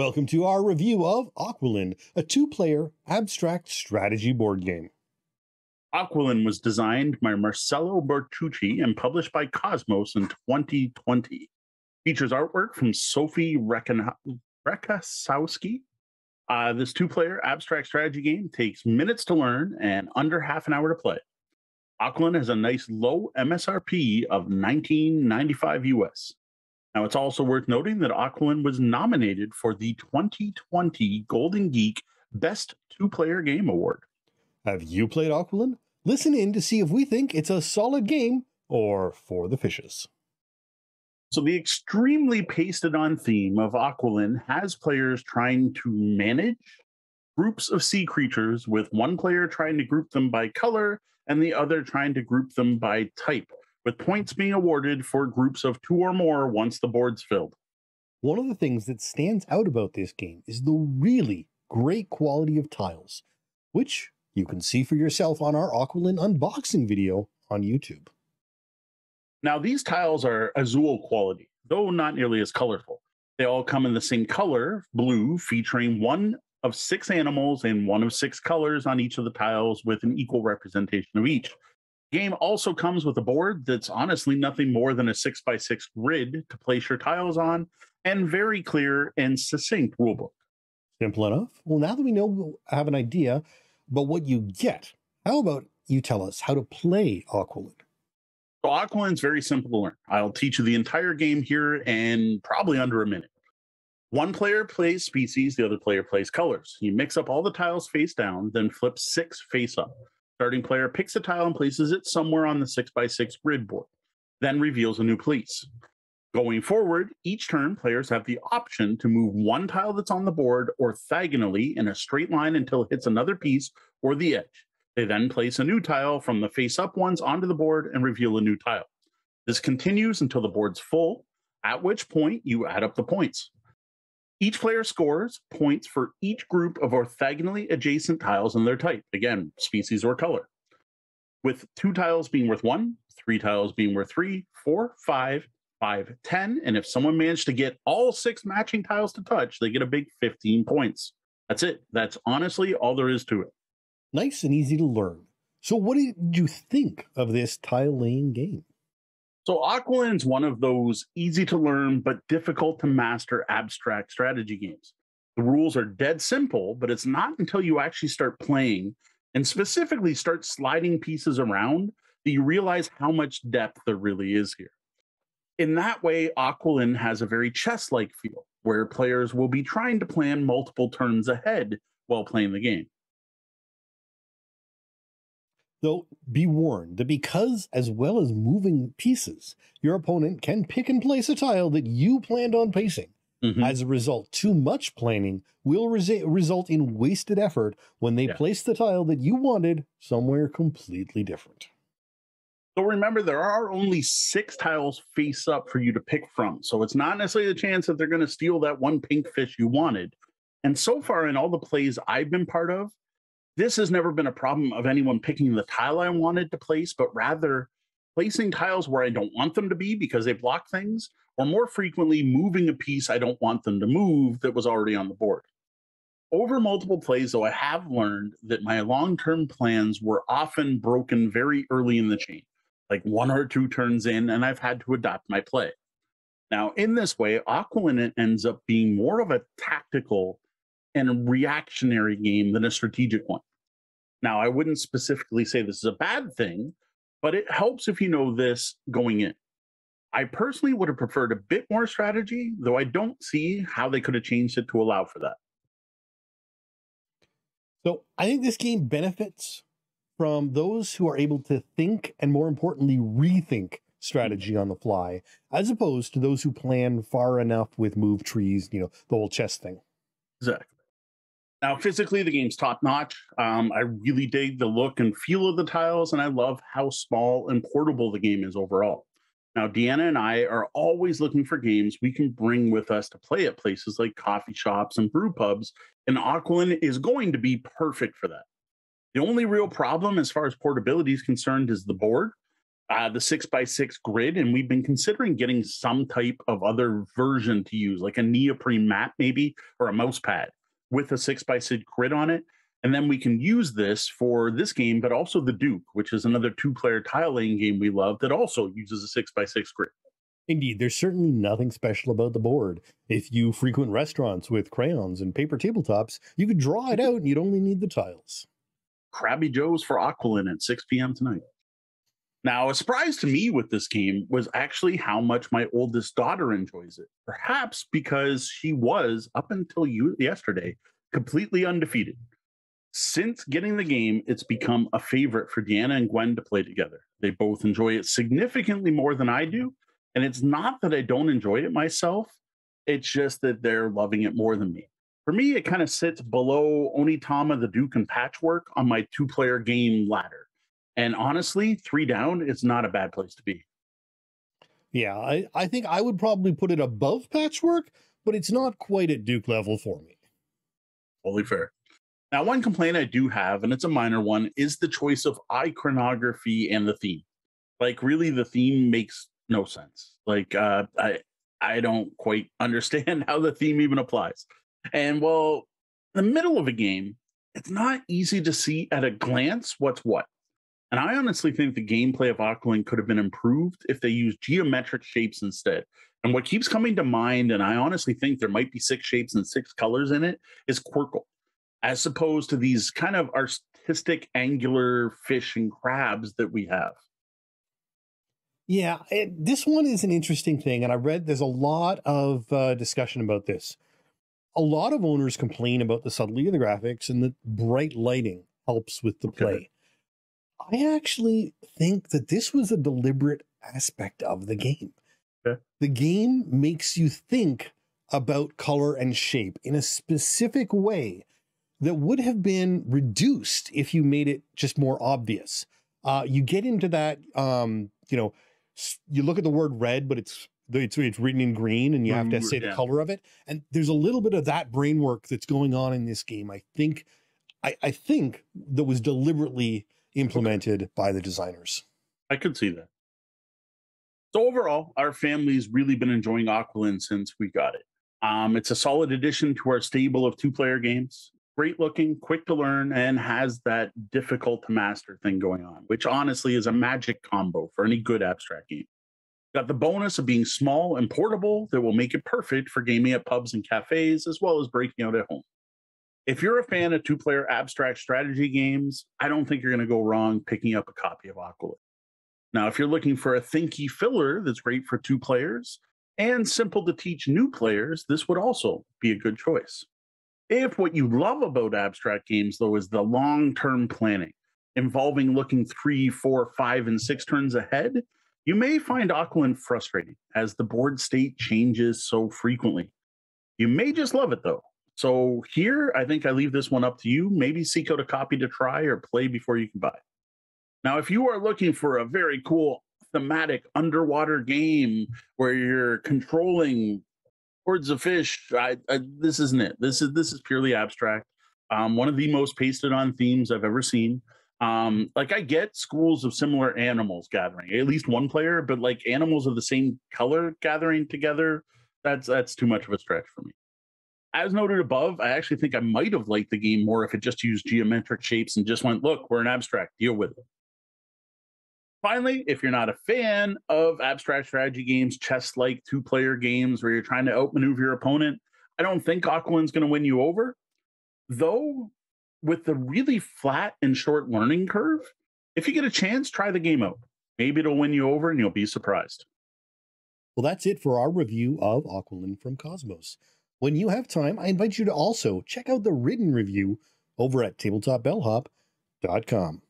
Welcome to our review of Aqualin, a two player abstract strategy board game. Aqualin was designed by Marcello Bertocchi and published by Kosmos in 2020. Features artwork from Sophie Rekasowski. Uh, this two player abstract strategy game takes minutes to learn and under half an hour to play. Aqualin has a nice low MSRP of 1995 US. Now, it's also worth noting that Aqualin was nominated for the 2020 Golden Geek Best Two Player Game Award. Have you played Aqualin? Listen in to see if we think it's a solid game or for the fishes. So, the extremely pasted on theme of Aqualin has players trying to manage groups of sea creatures, with one player trying to group them by color and the other trying to group them by type with points being awarded for groups of two or more once the board's filled. One of the things that stands out about this game is the really great quality of tiles, which you can see for yourself on our Aqualin unboxing video on YouTube. Now, these tiles are Azul quality, though not nearly as colorful. They all come in the same color, blue, featuring one of six animals and one of six colors on each of the tiles with an equal representation of each game also comes with a board that's honestly nothing more than a six by six grid to place your tiles on and very clear and succinct rulebook. Simple enough. Well, now that we know we'll have an idea about what you get, how about you tell us how to play Aqualin? So Aqualin's very simple to learn. I'll teach you the entire game here and probably under a minute. One player plays species, the other player plays colors. You mix up all the tiles face down, then flip six face up. Starting player picks a tile and places it somewhere on the 6x6 grid board, then reveals a new piece. Going forward, each turn, players have the option to move one tile that's on the board orthogonally in a straight line until it hits another piece or the edge. They then place a new tile from the face up ones onto the board and reveal a new tile. This continues until the board's full, at which point you add up the points. Each player scores points for each group of orthogonally adjacent tiles in their type. Again, species or color. With two tiles being worth one, three tiles being worth three, four, five, five, ten, And if someone managed to get all six matching tiles to touch, they get a big 15 points. That's it. That's honestly all there is to it. Nice and easy to learn. So, what did you think of this tile laying game? So Aqualin's one of those easy to learn but difficult to master abstract strategy games. The rules are dead simple, but it's not until you actually start playing and specifically start sliding pieces around that you realize how much depth there really is here. In that way, Aqualin has a very chess like feel, where players will be trying to plan multiple turns ahead while playing the game. Though be warned that because, as well as moving pieces, your opponent can pick and place a tile that you planned on placing. Mm-hmm. As a result, too much planning will res- result in wasted effort when they yeah. place the tile that you wanted somewhere completely different. So remember, there are only six tiles face up for you to pick from. So it's not necessarily the chance that they're going to steal that one pink fish you wanted. And so far, in all the plays I've been part of, this has never been a problem of anyone picking the tile I wanted to place, but rather placing tiles where I don't want them to be because they block things, or more frequently, moving a piece I don't want them to move that was already on the board. Over multiple plays, though, I have learned that my long term plans were often broken very early in the chain, like one or two turns in, and I've had to adapt my play. Now, in this way, Aqualin ends up being more of a tactical and reactionary game than a strategic one. Now, I wouldn't specifically say this is a bad thing, but it helps if you know this going in. I personally would have preferred a bit more strategy, though I don't see how they could have changed it to allow for that. So I think this game benefits from those who are able to think and, more importantly, rethink strategy on the fly, as opposed to those who plan far enough with move trees, you know, the whole chess thing. Exactly. Now, physically, the game's top notch. Um, I really dig the look and feel of the tiles, and I love how small and portable the game is overall. Now, Deanna and I are always looking for games we can bring with us to play at places like coffee shops and brew pubs, and Aqualin is going to be perfect for that. The only real problem as far as portability is concerned is the board. uh, the six by six grid, and we've been considering getting some type of other version to use, like a neoprene mat, maybe, or a mouse pad with a six by six grid on it. And then we can use this for this game, but also the Duke, which is another two player tile laying game we love that also uses a six by six grid. Indeed, there's certainly nothing special about the board. If you frequent restaurants with crayons and paper tabletops, you could draw it out and you'd only need the tiles. Crabby Joe's for Aqualin at 6 p.m. tonight. Now, a surprise to me with this game was actually how much my oldest daughter enjoys it. Perhaps because she was, up until you, yesterday, completely undefeated. Since getting the game, it's become a favorite for Deanna and Gwen to play together. They both enjoy it significantly more than I do. And it's not that I don't enjoy it myself, it's just that they're loving it more than me. For me, it kind of sits below Onitama, the Duke, and Patchwork on my two player game ladder. And honestly, three down is not a bad place to be. Yeah, I, I think I would probably put it above Patchwork, but it's not quite at Duke level for me. Totally fair. Now, one complaint I do have, and it's a minor one, is the choice of iconography and the theme. Like, really, the theme makes no sense. Like, uh, I I don't quite understand how the theme even applies. And well, in the middle of a game, it's not easy to see at a glance what's what. And I honestly think the gameplay of Aqualin could have been improved if they used geometric shapes instead. And what keeps coming to mind, and I honestly think there might be six shapes and six colors in it, is Qwirkle, as opposed to these kind of artistic angular fish and crabs that we have. Yeah, it, this one is an interesting thing. And I read there's a lot of uh, discussion about this. A lot of owners complain about the subtlety of the graphics and that bright lighting helps with the play. Okay. I actually think that this was a deliberate aspect of the game. Okay. The game makes you think about color and shape in a specific way that would have been reduced if you made it just more obvious. Uh, you get into that, um, you know, you look at the word red, but it's it's, it's written in green and you have to say the color of it. And there's a little bit of that brain work that's going on in this game. I think, I, I think that was deliberately implemented okay. by the designers. I could see that. So overall, our family's really been enjoying Aqualin since we got it. Um, it's a solid addition to our stable of two-player games. Great looking, quick to learn, and has that difficult to master thing going on, which honestly is a magic combo for any good abstract game. Got the bonus of being small and portable that will make it perfect for gaming at pubs and cafes, as well as breaking out at home if you're a fan of two player abstract strategy games, I don't think you're going to go wrong picking up a copy of Aqualin. Now, if you're looking for a thinky filler that's great for two players and simple to teach new players, this would also be a good choice. If what you love about abstract games, though, is the long term planning involving looking three, four, five, and six turns ahead, you may find Aqualin frustrating as the board state changes so frequently. You may just love it, though, so here, I think I leave this one up to you. Maybe seek out a copy to try or play before you can buy. Now, if you are looking for a very cool thematic underwater game where you're controlling hordes of fish, I, I, this isn't it. This is this is purely abstract. Um, one of the most pasted on themes I've ever seen. Um, like I get schools of similar animals gathering, at least one player, but like animals of the same color gathering together, that's that's too much of a stretch for me as noted above, I actually think I might have liked the game more if it just used geometric shapes and just went, look, we're an abstract, deal with it. Finally, if you're not a fan of abstract strategy games, chess like two player games where you're trying to outmaneuver your opponent, I don't think Aqualin's going to win you over. Though, with the really flat and short learning curve, if you get a chance, try the game out. Maybe it'll win you over and you'll be surprised. Well, that's it for our review of Aqualin from Kosmos. When you have time, I invite you to also check out the written review over at tabletopbellhop.com.